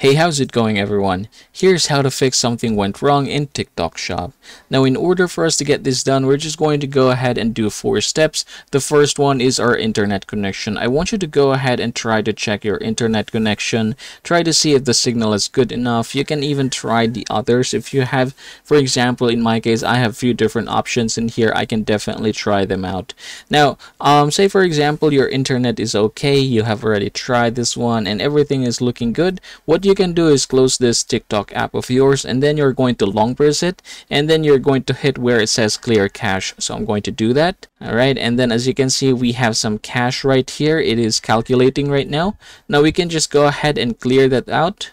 Hey, how's it going everyone? Here's how to fix something went wrong in TikTok shop. Now in order for us to get this done, we're just going to go ahead and do four steps. The first one is our internet connection. I want you to go ahead and try to check your internet connection. Try to see if the signal is good enough. You can even try the others if you have, for example, in my case, I have a few different options in here. I can definitely try them out. Now, um, say for example, your internet is okay. You have already tried this one and everything is looking good. What you you can do is close this TikTok app of yours and then you're going to long press it and then you're going to hit where it says clear cache. So I'm going to do that. All right. And then as you can see, we have some cache right here. It is calculating right now. Now we can just go ahead and clear that out.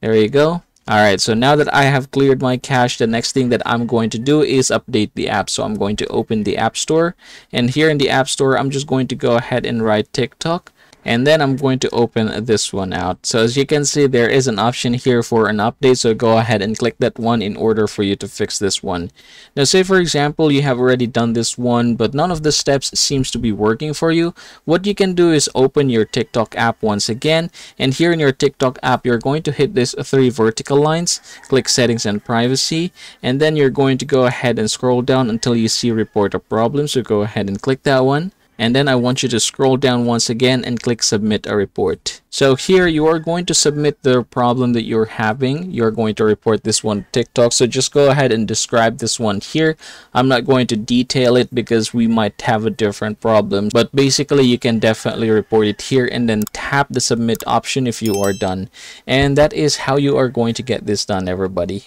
There you go. Alright, so now that I have cleared my cache, the next thing that I'm going to do is update the app. So I'm going to open the App Store. And here in the App Store, I'm just going to go ahead and write TikTok and then I'm going to open this one out. So as you can see there is an option here for an update. So go ahead and click that one in order for you to fix this one. Now say for example you have already done this one but none of the steps seems to be working for you. What you can do is open your TikTok app once again. And here in your TikTok app you're going to hit this three vertical lines. Click settings and privacy. And then you're going to go ahead and scroll down until you see report a problem so go ahead and click that one and then I want you to scroll down once again and click submit a report. So here you are going to submit the problem that you're having. You're going to report this one TikTok. So just go ahead and describe this one here. I'm not going to detail it because we might have a different problem. But basically you can definitely report it here and then tap the submit option if you are done. And that is how you are going to get this done everybody.